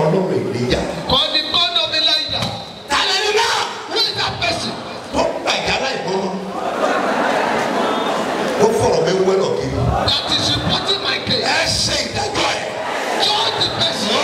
ọlọ́run ìlẹ́yà. God the God of Elijah. Tàlẹ́lú náà. Who is that person? Tó gba ìyá láì gbọ́. Ó fọ̀rọ̀ mi wẹ́lọ̀ kiri. That is reporting my case. Ẹ ṣe ìdájọ́ ẹ̀. Judge the person.